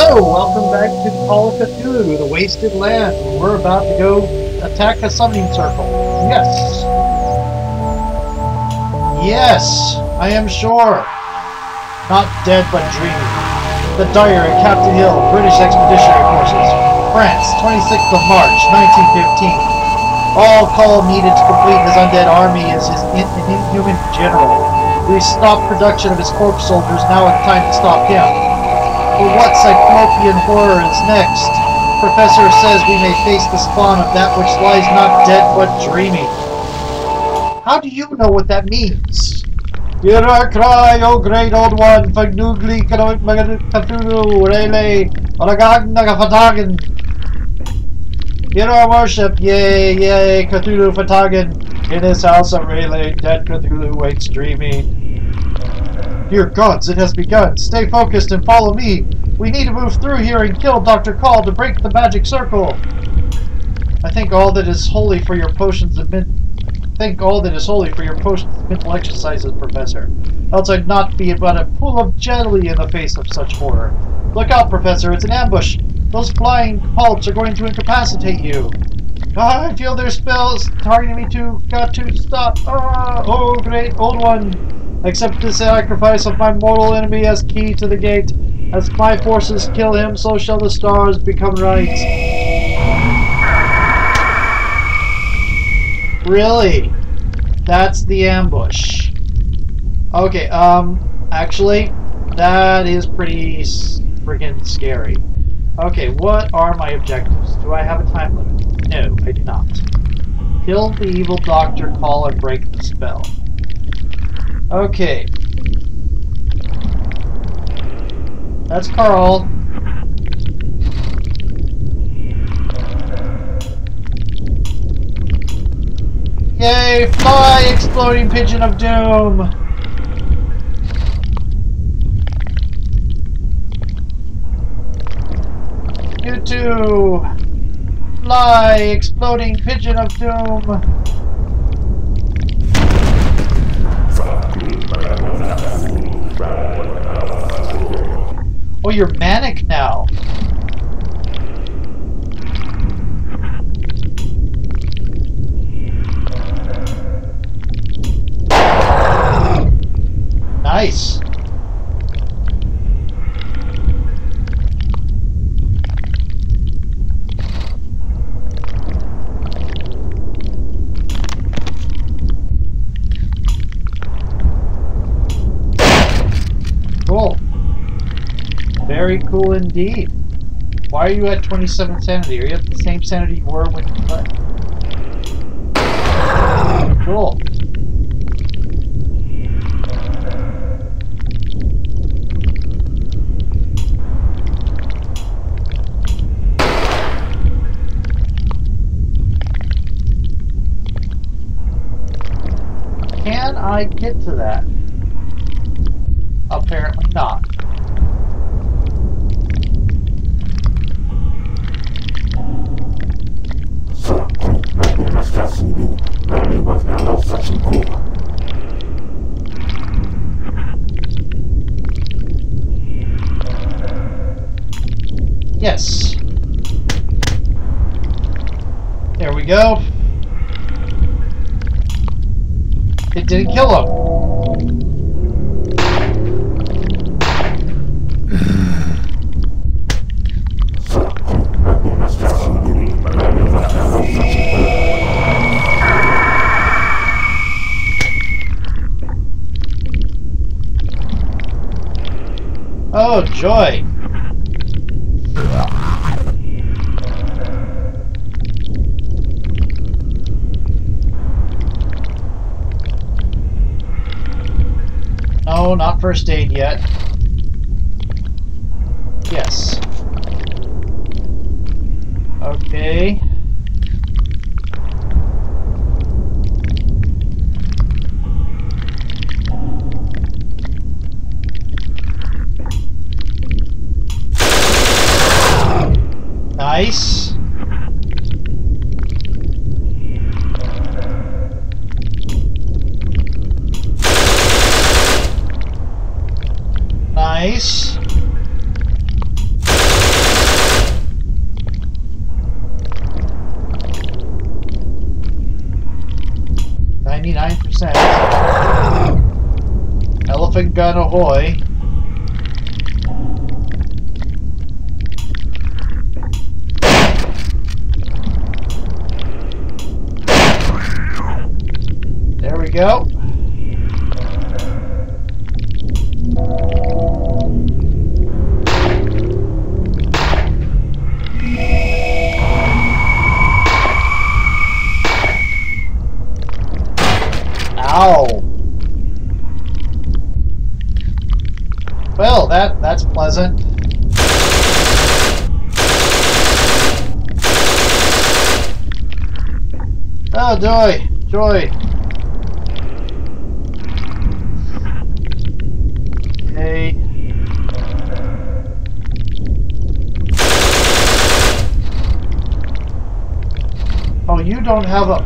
So, welcome back to Call of Cthulhu, the Wasted Land. We're about to go attack a summoning circle. Yes. Yes, I am sure. Not dead, but dreaming. The Dyer at Captain Hill, British Expeditionary Forces, France, 26th of March, 1915. All call needed to complete his undead army is his in inhuman general. We stopped production of his corpse soldiers, now it's time to stop him. For what cyclopean horror is next? Professor says we may face the spawn of that which lies not dead but dreaming. How do you know what that means? Hear our cry, O great old one, Fagnugli Cthulhu, R'lyeh, Oragag Nagafatagan. Hear our worship, yea, yea, Cthulhu fhtagn. In his house of R'lyeh, dead Cthulhu waits dreaming. Dear gods, it has begun. Stay focused and follow me. We need to move through here and kill Dr. Call to break the magic circle. I think all that is holy for your potions of men Thank all that is holy for your potions of mental exercises, Professor. Else I'd not be but a pool of jelly in the face of such horror. Look out, Professor, it's an ambush. Those flying polyps are going to incapacitate you. Ah, I feel their spells targeting me too. Got to stop. Ah, oh, great old one. Accept the sacrifice of my mortal enemy as key to the gate. As my forces kill him, so shall the stars become right. Really? That's the ambush. Okay, um, actually, that is pretty freaking scary. Okay, what are my objectives? Do I have a time limit? No, I do not. Kill the evil doctor, call and break the spell. Okay. That's Carl. Yay, fly, exploding pigeon of doom! You too! Fly, exploding pigeon of doom! Oh, you're manic now. Nice. Cool. Very cool indeed. Why are you at 27 sanity? Are you at the same sanity you were when you played? Cool. Can I get to that? Apparently not. Yes. There we go. It didn't kill him. Oh, joy. No, not first aid yet. Yes. Okay. Nice! Nice. Ninety-nine percent. Elephant gun ahoy! Go. Ow. Well, that that's pleasant. Oh, joy, joy. Okay. Oh, you don't have a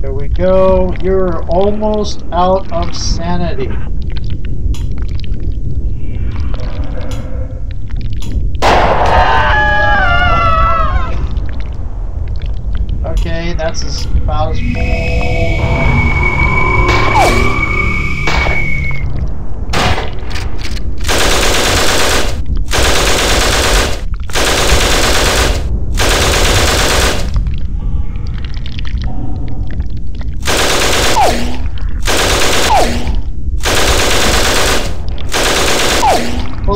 There we go. You're almost out of sanity.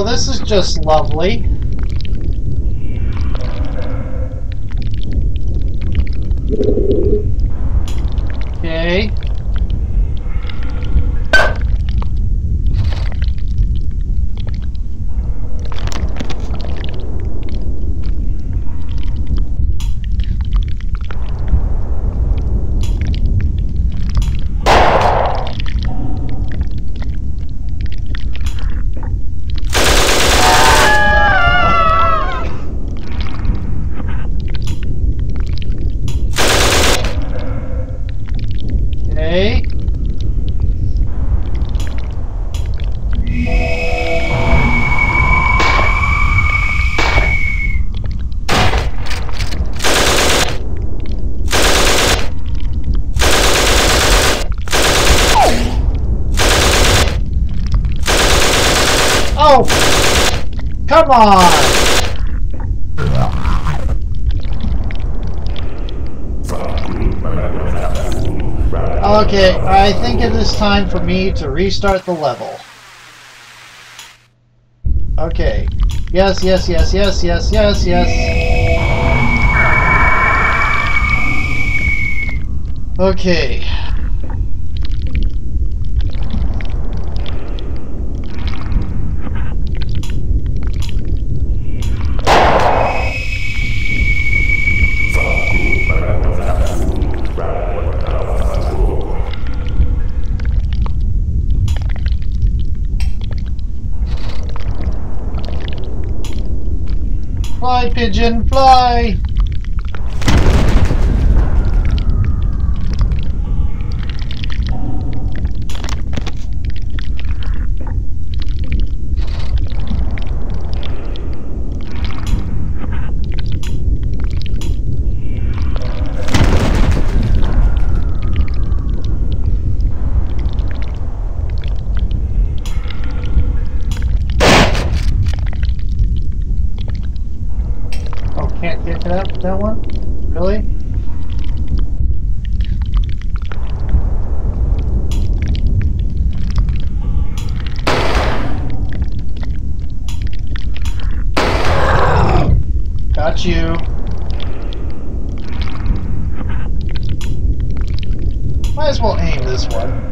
Well, this is just lovely. Okay. Okay. Oh! Come on! Okay, I think it is time for me to restart the level. Okay. Yes, yes, yes, yes, yes, yes, yes. Okay. Pigeon, fly! Oh, can't that one? Really? Got you. Might as well aim this one.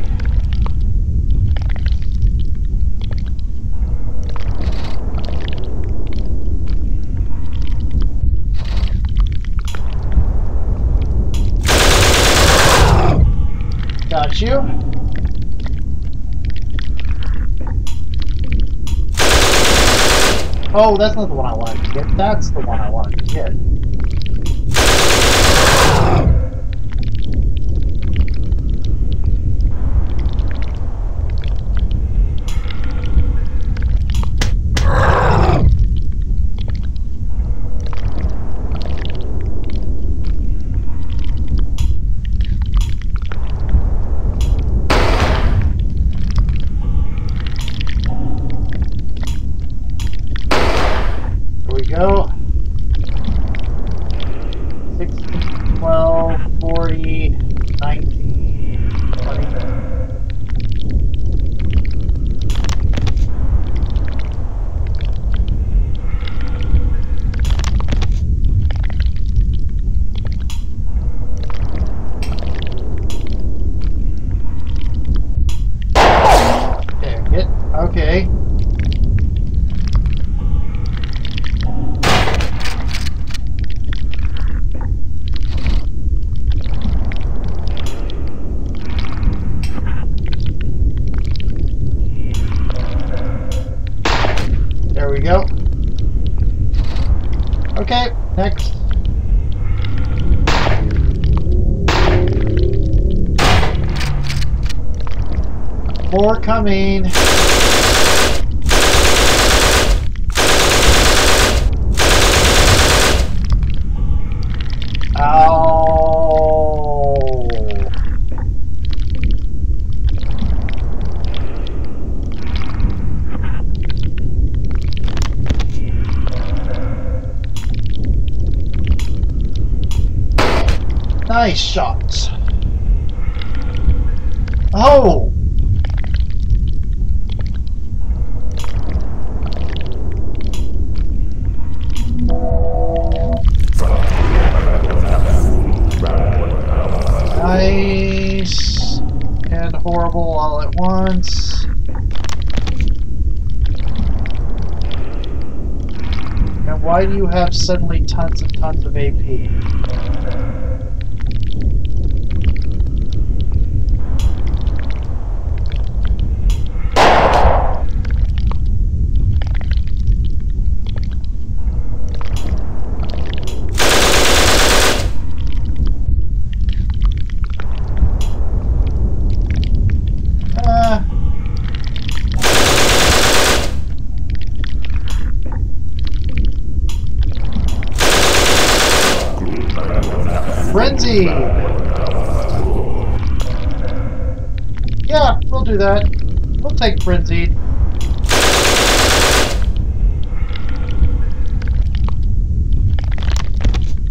Oh, that's not the one I wanted to get. That's the one I wanted to get. Here we go. 16, 12, 40, 19, 20. There, get, okay. There we go. Okay, next. More coming. Ow. Nice shots. Oh! Horrible all at once. And why do you have suddenly tons and tons of AP? Uh, Yeah, we'll do that. We'll take Frenzied.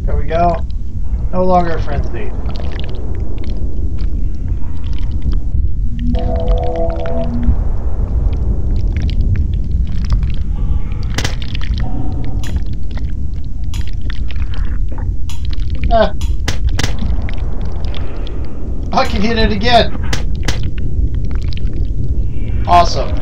There we go. No longer Frenzied. Hit it again. Awesome.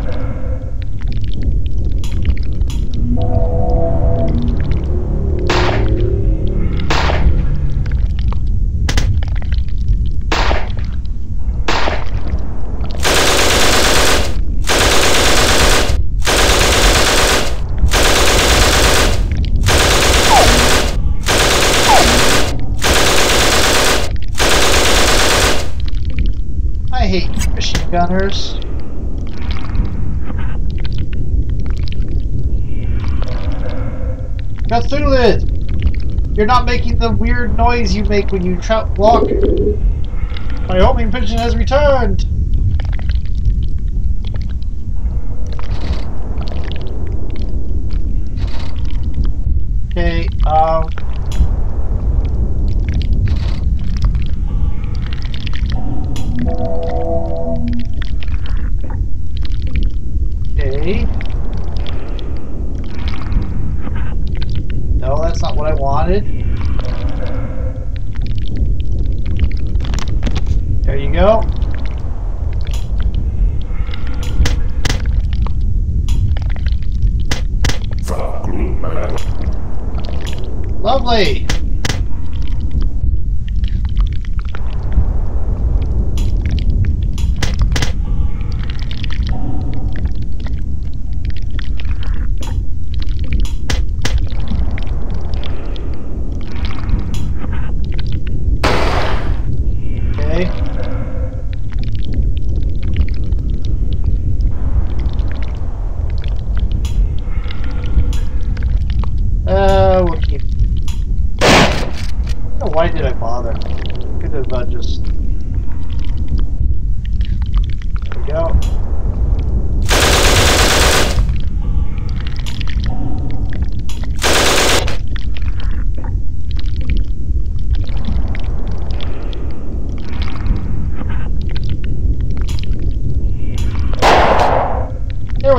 I hate machine gunners. Cthulhu! You're not making the weird noise you make when you walk. My homing pigeon has returned! Okay, um... No, that's not what I wanted. There you go. Lovely.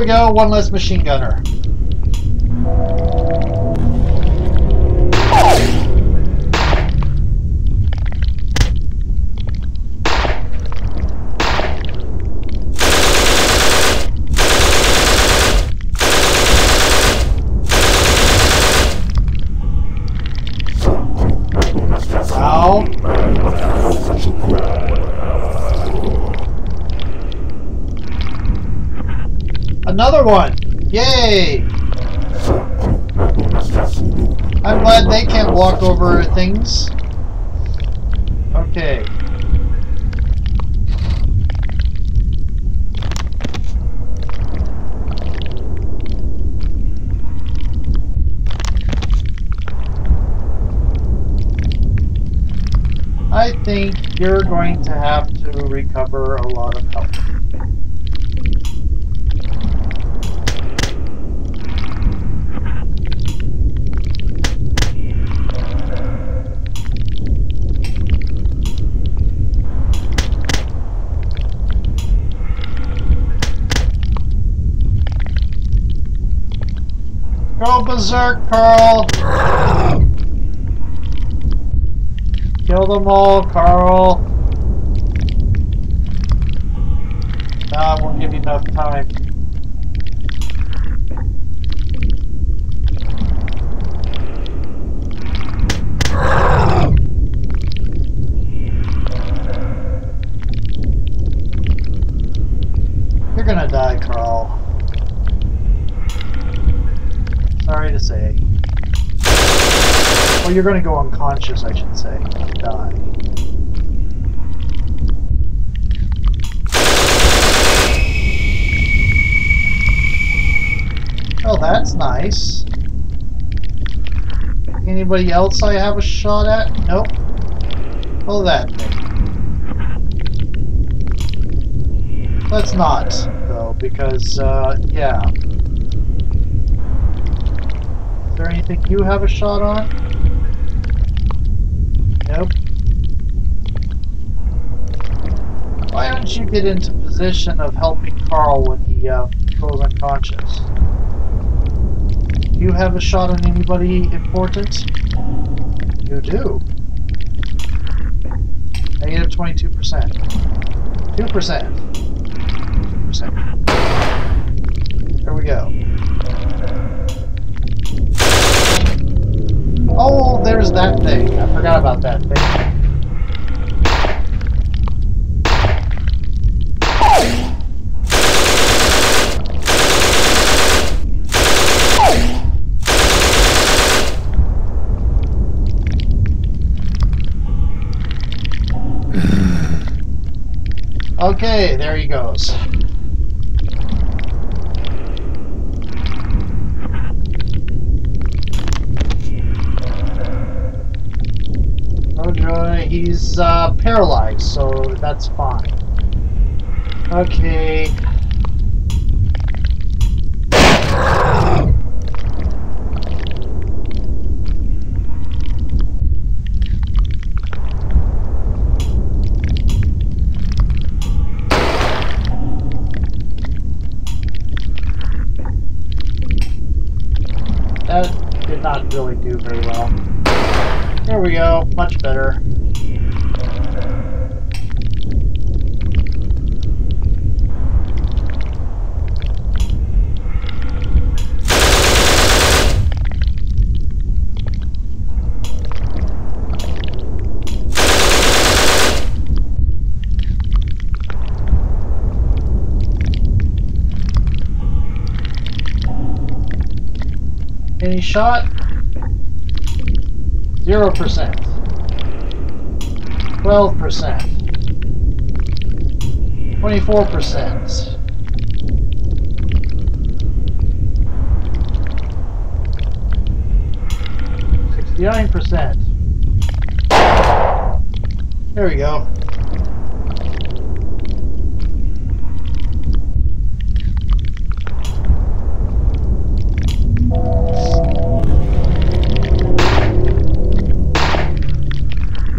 We go, one less machine gunner. One! Yay! I'm glad they can't walk over things. Okay. I think you're going to have to recover a lot of health. Go berserk, Carl! Kill them all, Carl! Nah, I won't give you enough time. You're gonna die, Carl. Sorry to say. Well, you're to go unconscious, I should say, die. Oh, that's nice. Anybody else I have a shot at? Nope. Oh, that thing. Let's not, though, because, uh, yeah there anything you have a shot on? Nope. Why don't you get into position of helping Carl when he uh, goes unconscious? You have a shot on anybody important? You do. Negative 22%. 2%. 2%. There we go. Oh, there's that thing. I forgot about that thing. okay, there he goes. He's uh, paralyzed, so that's fine. Okay. That did not really do very well. There we go, much better. Shot? Zero percent. Twelve percent. Twenty-four percent. Sixty-nine percent. There we go.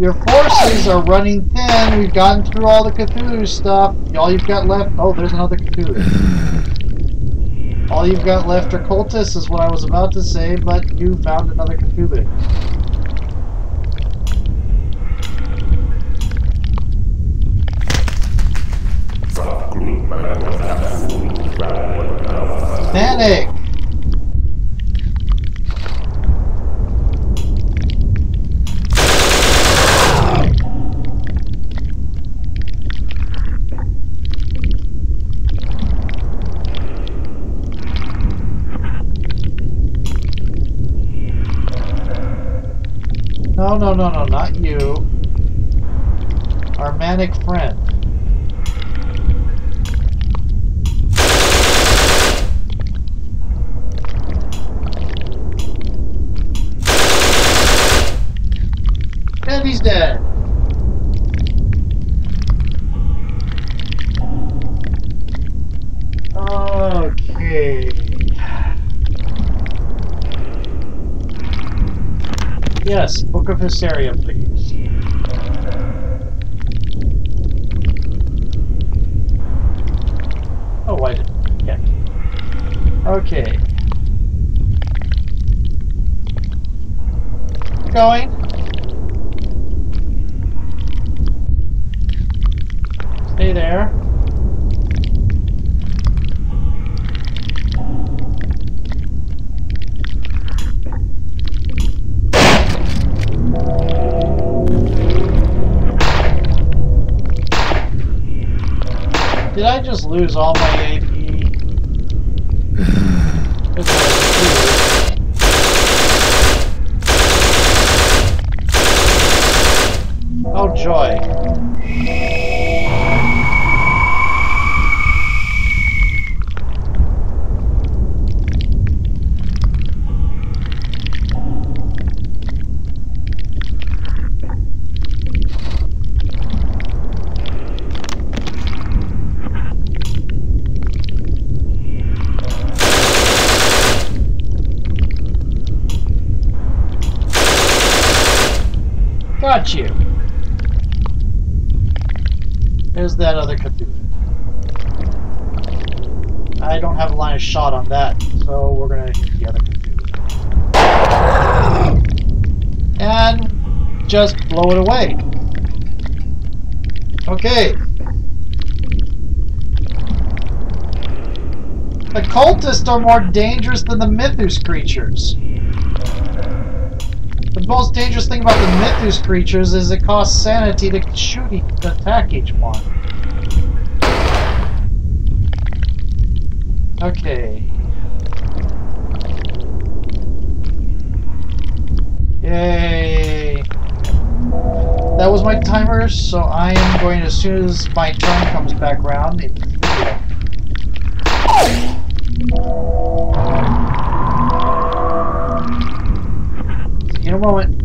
Your forces are running thin. We've gotten through all the Cthulhu stuff. All you've got left... Oh, there's another Cthulhu. All you've got left are cultists, is what I was about to say, but you found another Cthulhu. Panic! No, no, no, no, not you. Our manic friend. And he's dead. Okay. Yes, Book of Hysteria, please. Oh, why did yeah. Okay. Going. Stay there. Just lose all my AP? There's another two. Oh joy. Got you. There's that other Cthulhu. I don't have a line of shot on that, so we're gonna hit the other Cthulhu. And just blow it away. Okay. The cultists are more dangerous than the Mythos creatures. The most dangerous thing about the Mythos creatures is it costs sanity to shoot each, to attack each one. Okay. Yay. That was my timer, so I am going as soon as my turn comes back around in a moment.